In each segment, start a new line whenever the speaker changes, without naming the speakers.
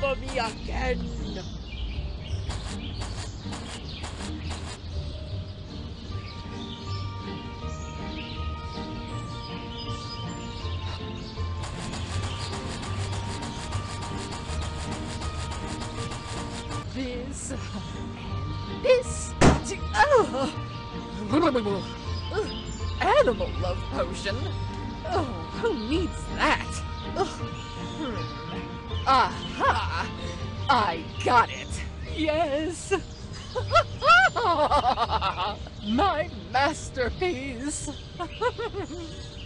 bother me again. This this. Oh. Animal love potion. Oh, who needs that? Ugh. Hmm. Aha! I got it. Yes. My masterpiece.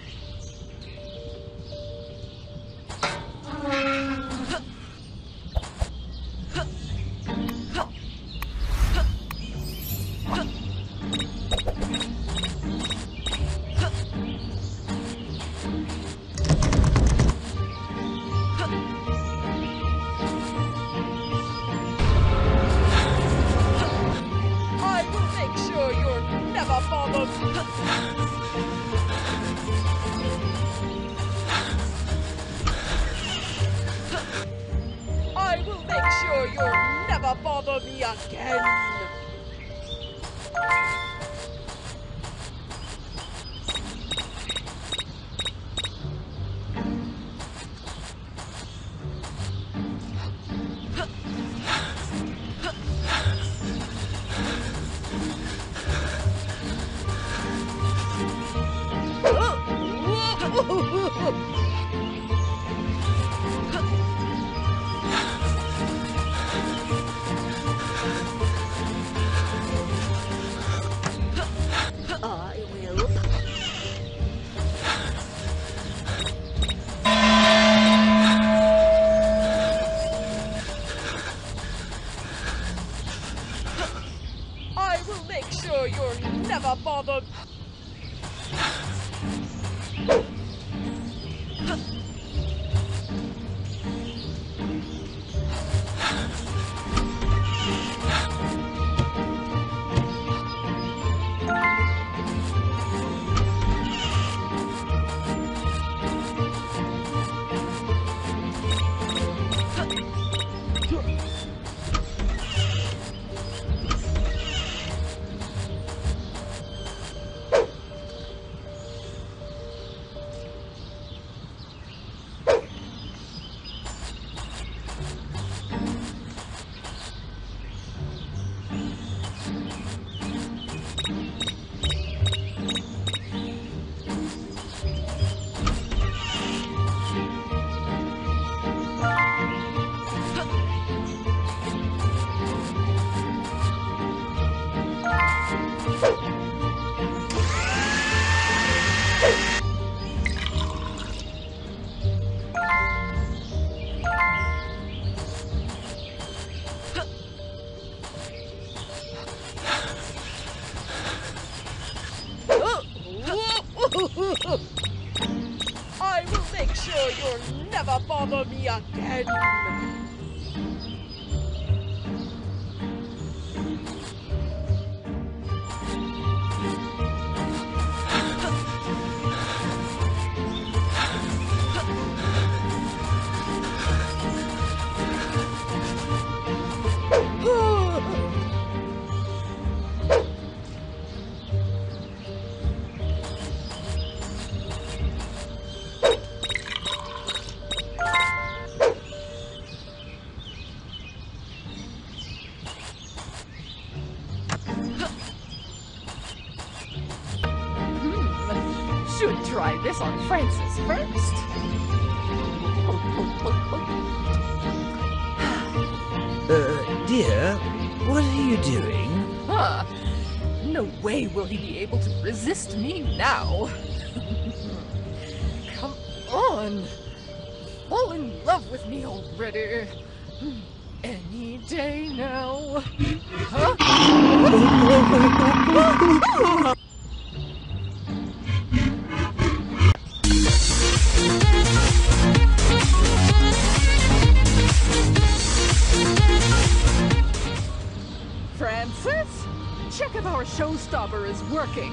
you'll never bother me again. You're never bothered. Never bother me again. This on Francis first.
Uh, dear, what are you doing?
Huh. No way will he be able to resist me now. Come on. Fall in love with me already. Any day now. Huh? Check if our showstopper is working.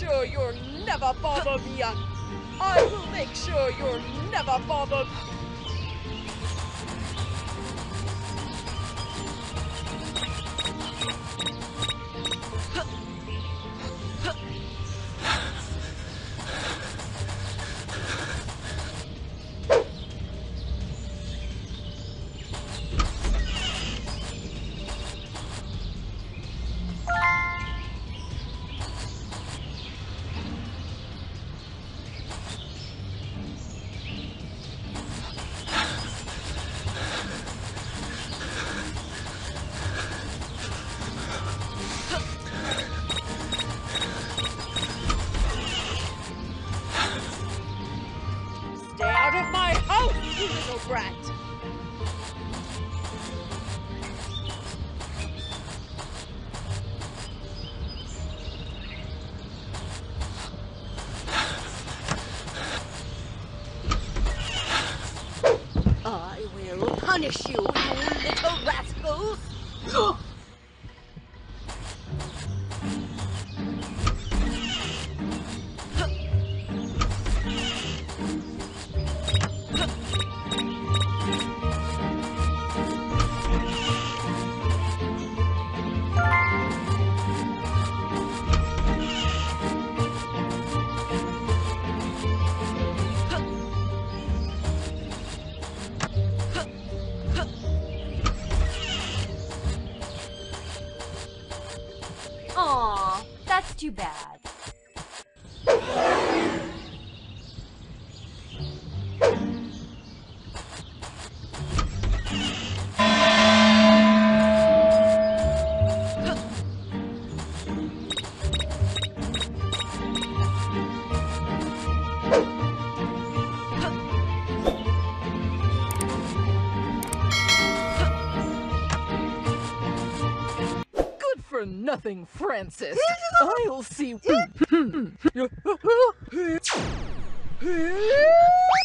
Sure you'll never bother me. I will make sure you'll never bother Stay you little brat!
I will punish you, you little rascals!
That's too
for nothing, Francis. I'll see. Hmm. Hmm. Hmm.